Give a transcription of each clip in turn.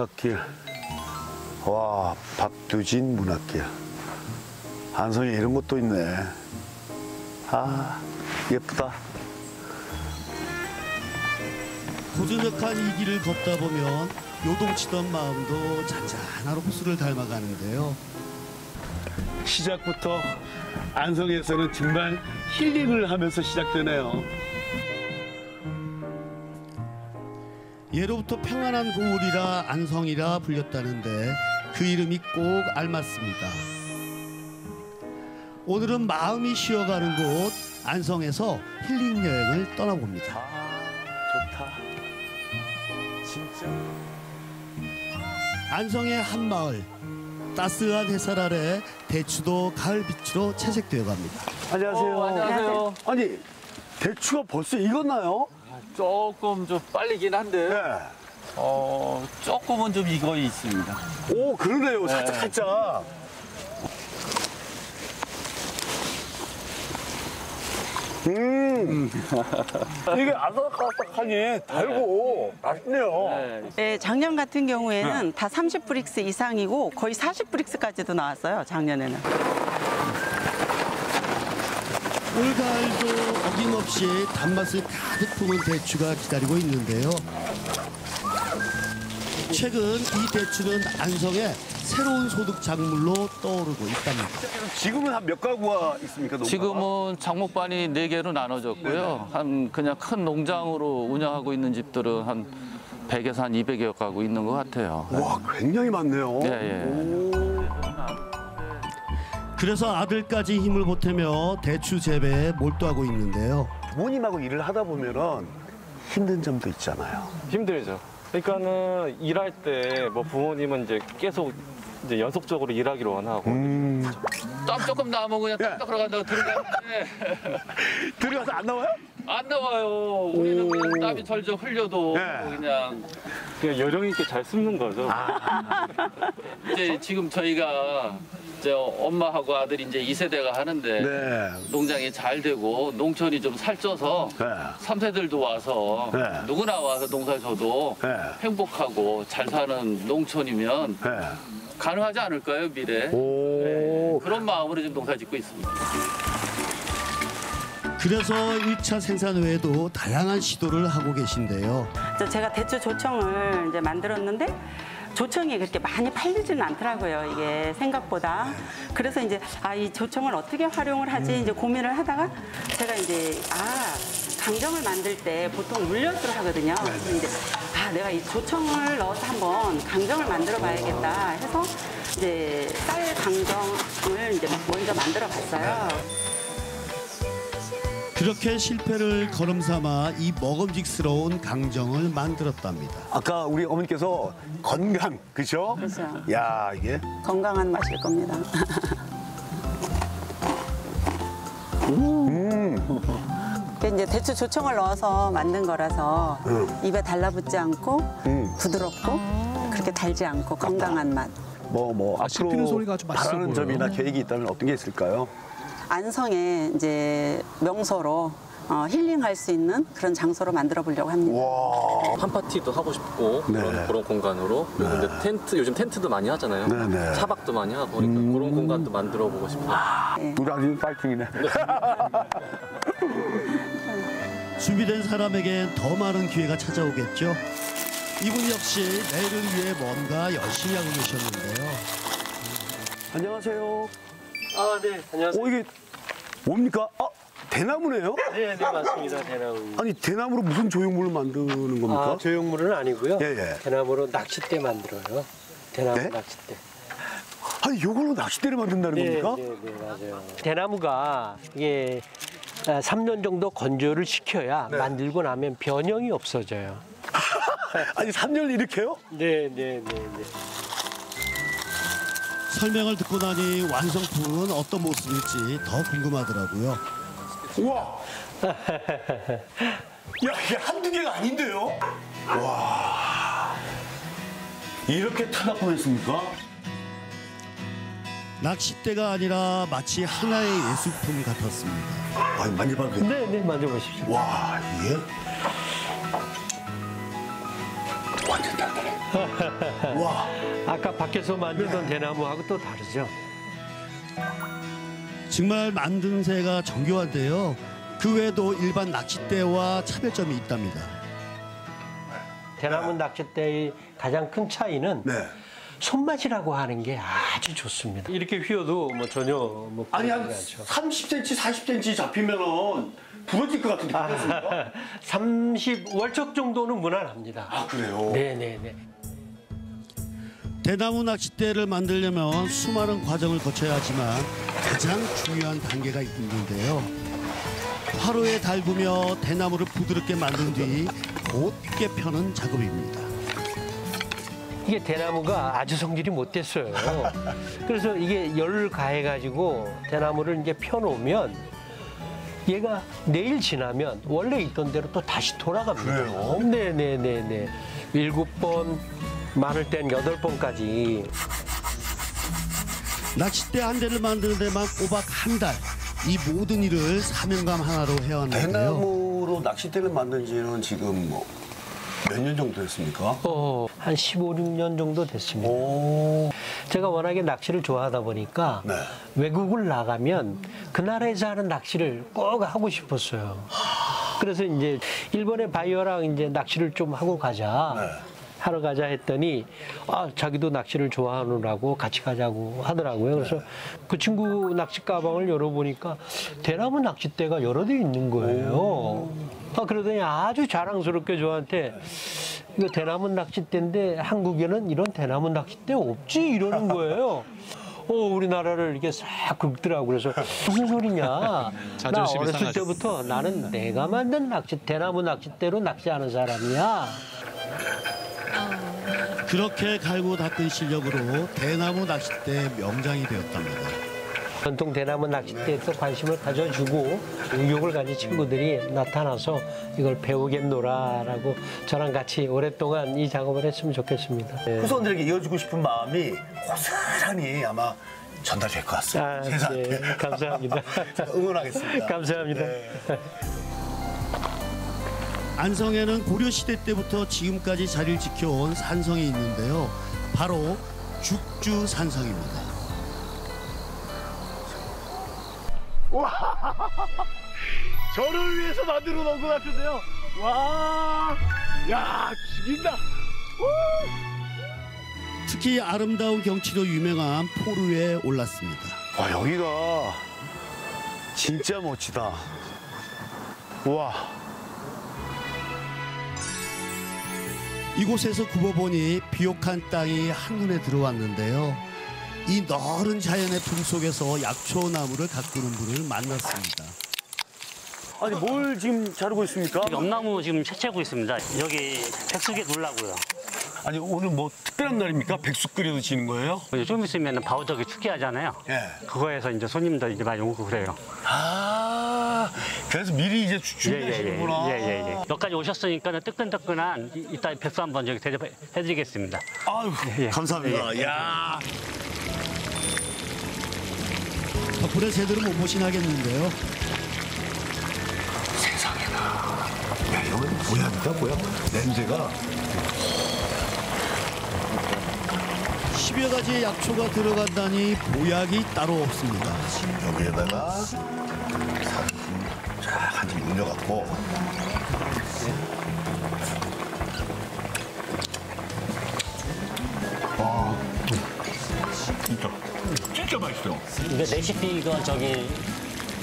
문학길. 와, 밥두진 문학길. 안성에 이런 것도 있네. 아, 예쁘다. 고즈넉한 이 길을 걷다 보면 요동치던 마음도 잔잔한 호수를 닮아가는데요. 시작부터 안성에서는 정말 힐링을 하면서 시작되네요. 예로부터 평안한 고을이라 안성이라 불렸다는데 그 이름이 꼭 알맞습니다. 오늘은 마음이 쉬어가는 곳 안성에서 힐링 여행을 떠나봅니다. 아, 좋다. 진짜. 안성의 한 마을 따스한 햇살 아래 대추도 가을 빛으로 채색되어 갑니다. 안녕하세요. 어, 안녕하세요. 아니, 대추가 벌써 익었나요? 조금 좀 빨리긴 한데 네. 어 조금은 좀 익어 있습니다. 오, 그러네요. 살짝, 네. 살짝. 음. 이게 아삭아삭하니 달고 맛있네요. 네. 네, 작년 같은 경우에는 다 30브릭스 이상이고 거의 40브릭스까지도 나왔어요. 작년에는. 올가을도 어김없이 단맛을 가득 품은 대추가 기다리고 있는데요. 최근 이 대추는 안성의 새로운 소득 작물로 떠오르고 있답니다. 지금은 한 몇 가구가 있습니까? 농가가? 지금은 장목반이 네개로 나눠졌고요. 한 그냥 큰 농장으로 운영하고 있는 집들은 한 100에서 한 200여 가구 있는 것 같아요. 와, 굉장히 많네요. 예, 예. 오. 그래서 아들까지 힘을 보태며 대추 재배에 몰두하고 있는데요. 부모님하고 일을 하다 보면은 힘든 점도 있잖아요. 힘들죠. 그러니까는 일할 때 뭐 부모님은 이제 계속 이제 연속적으로 일하기를 원하고 음. 땀 조금 나면 그냥 예. 땀 들어간다고 들어가는데 들어가서 안 나와요? 안 나와요. 우리는 그냥 땀이 절절 흘려도 예. 그냥 그냥 요령 있게 잘 숨는 거죠. 이제 지금 저희가 이제 엄마하고 아들이 이제 2세대가 하는데 네. 농장이 잘 되고 농촌이 좀 살쪄서 네. 삼세들도 와서 네. 누구나 와서 농사 져도 네. 행복하고 잘 사는 농촌이면 네. 가능하지 않을까요 미래? 오. 그런 마음으로 지금 농사 짓고 있습니다. 그래서 1차 생산 외에도 다양한 시도를 하고 계신데요. 제가 대추 조청을 이제 만들었는데 조청이 그렇게 많이 팔리지는 않더라고요. 이게 생각보다. 그래서 이제 아 이 조청을 어떻게 활용을 하지 이제 고민을 하다가 제가 이제 아 강정을 만들 때 보통 물엿으로 하거든요. 그래서 이제 아 내가 이 조청을 넣어서 한번 강정을 만들어 봐야겠다 해서 이제 쌀 강정을 이제 먼저 만들어 봤어요. 그렇게 실패를 걸음삼아 이 먹음직스러운 강정을 만들었답니다. 아까 우리 어머니께서 건강, 그죠? 그렇죠. 야, 이게. 건강한 맛일 겁니다. 이게 이제 대추 조청을 넣어서 만든 거라서 입에 달라붙지 않고 음. 부드럽고 그렇게 달지 않고 건강한 맛. 뭐, 뭐, 씹히는 앞으로 소리가 아주 맛있어 바라는 보여요. 점이나 계획이 있다면 어떤 게 있을까요? 안성에 이제 명소로 어, 힐링할 수 있는 그런 장소로 만들어 보려고 합니다. 와. 팜파티도 하고 싶고 네. 그런, 그런 공간으로 그리고 이제 텐트 요즘 텐트도 많이 하잖아요. 네, 네. 차박도 많이 하고 그러니까 그런 공간도 만들어 보고 싶어요. 우리 아주 파이팅이네. 준비된 사람에겐 더 많은 기회가 찾아오겠죠. 이분 역시 내일을 위해 뭔가 열심히 하고 계셨는데요. 안녕하세요. 아, 네, 안녕하세요. 어, 이게 뭡니까? 아, 대나무네요? 네, 네, 맞습니다. 대나무. 아니, 대나무로 무슨 조형물을 만드는 겁니까? 아, 조형물은 아니고요. 예, 예. 대나무로 낚싯대 만들어요. 대나무 네? 낚싯대. 아니, 이걸로 낚싯대를 만든다는 네, 겁니까? 네, 네, 맞아요. 대나무가 이게 3년 정도 건조를 시켜야 네. 만들고 나면 변형이 없어져요. 아니, 3년 이렇게요? 네, 네, 네, 네. 설명을 듣고 나니 완성품은 어떤 모습일지 더 궁금하더라고요. 우와! 야, 이게 한두 개가 아닌데요? 와. 이렇게 타닥거렸습니까? 낚싯대가 아니라 마치 하나의 예술품 같았습니다. 아, 만져봐도 돼요? 네, 네, 만져보십시오. 와, 이게? 완전 달달해. 와. 아까 밖에서 만지던 대나무하고 또 다르죠. 정말 만듦새가 정교한데요. 그 외에도 일반 낚싯대와 차별점이 있답니다. 대나무 낚싯대의 가장 큰 차이는 네. 손맛이라고 하는 게 아주 좋습니다. 이렇게 휘어도 뭐 전혀 뭐 아니 한 부러지지 않죠. 30cm, 40cm 잡히면은 부러질 것 같은데 그렇습니까? 30 월척 정도는 무난합니다. 아 그래요? 네네네. 대나무 낚싯대를 만들려면 수많은 과정을 거쳐야 하지만 가장 중요한 단계가 있는데요. 화로에 달구며 대나무를 부드럽게 만든 뒤 곧게 펴는 작업입니다. 이게 대나무가 아주 성질이 못 됐어요. 그래서 이게 열을 가해가지고 대나무를 이제 펴놓으면 얘가 내일 지나면 원래 있던 대로 또 다시 돌아갑니다. 그래요? 네네네네. 일곱 번, 많을 땐 여덟 번까지. 낚싯대 한 대를 만드는 데만 꼬박 한 달. 이 모든 일을 사명감 하나로 해왔는데요. 대나무로 낚싯대를 만든 지는 지금 뭐 몇 년 정도 됐습니까? 어, 한 15, 16년 정도 됐습니다. 오. 제가 워낙에 낚시를 좋아하다 보니까 네. 외국을 나가면 그 나라에서 하는 낚시를 꼭 하고 싶었어요. 그래서 이제 일본의 바이어랑 이제 낚시를 좀 하고 가자. 네. 하러 가자 했더니 아 자기도 낚시를 좋아하느라고 같이 가자고 하더라고요. 그래서 그 친구 낚시 가방을 열어보니까 대나무 낚싯대가 여러 대 있는 거예요. 아 그러더니 아주 자랑스럽게 저한테 이거 대나무 낚싯대인데 한국에는 이런 대나무 낚싯대 없지 이러는 거예요. 어, 우리나라를 이렇게 싹 긁더라고. 그래서 무슨 소리냐. 나 자존심이 어렸을 상하셨어. 때부터 나는 내가 만든 낚시, 대나무 낚싯대로 낚시하는 사람이야. 그렇게 갈고 닦은 실력으로 대나무 낚싯대 명장이 되었답니다. 전통 대나무 낚싯대에 또 관심을 가져주고 의욕을 가진 친구들이 나타나서 이걸 배우겠노라라고 저랑 같이 오랫동안 이 작업을 했으면 좋겠습니다. 네. 후손들에게 이어주고 싶은 마음이 고스란히 아마 전달될 것 같습니다. 아. 네, 감사합니다. 자, 응원하겠습니다. 감사합니다. 네. 안성에는 고려시대 때부터 지금까지 자리를 지켜온 산성이 있는데요. 바로 죽주산성입니다. 저를 위해서 만들어 놓은 것 같은데요. 와, 야, 죽인다. 특히 아름다운 경치로 유명한 포루에 올랐습니다. 와, 여기가 진짜 멋지다. 와, 이곳에서 굽어보니 비옥한 땅이 한눈에 들어왔는데요. 이 넓은 자연의 품 속에서 약초나무를 가꾸는 분을 만났습니다. 아니 뭘 지금 자르고 있습니까? 엄나무 지금 채취하고 있습니다. 여기 백숙에 놀라고요. 아니 오늘 뭐 특별한 날입니까? 백숙 끓여도 지는 거예요? 좀 있으면 바우덕이 축제하잖아요. 예. 그거에서 이제 손님들 이제 많이 오고 그래요. 아, 그래서 미리 이제 주- 준비하시는구나. 예예 예. 여기까지 오셨으니까 뜨끈뜨끈한 이- 이따 백수 한번 저기 대접해드리겠습니다. 아유, 예. 감사합니다. 야, 덕분에 제대로 못 모신 하겠는데요. 세상에나. 야, 이건 보약이다 보약. 냄새가. 10여 가지의 약초가 들어간다니 보약이 따로 없습니다. 여기에다가 쫙한점 올려갖고. 아, 진짜, 진짜 맛있어. 이거 레시피 이거 저기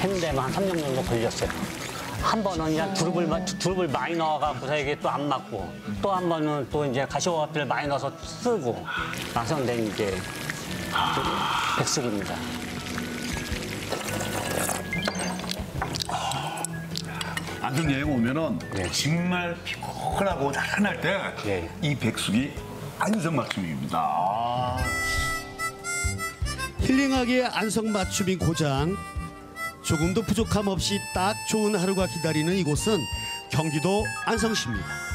했는데만 한 3년 정도 걸렸어요. 한 번은 그냥 두릅을, 마- 두릅을 많이 넣어갖고서 이게 또 안 맞고 또 한 번은 또 이제 가시오와피를 많이 넣어서 쓰고 완성된 이제 그 백숙입니다. 안성 여행 오면은 네. 정말 피곤하고 나른할 때이 네. 백숙이 안성 맞춤입니다. 아. 힐링하기에 안성 맞춤인 고장. 조금도 부족함 없이 딱 좋은 하루가 기다리는 이곳은 경기도 안성시입니다.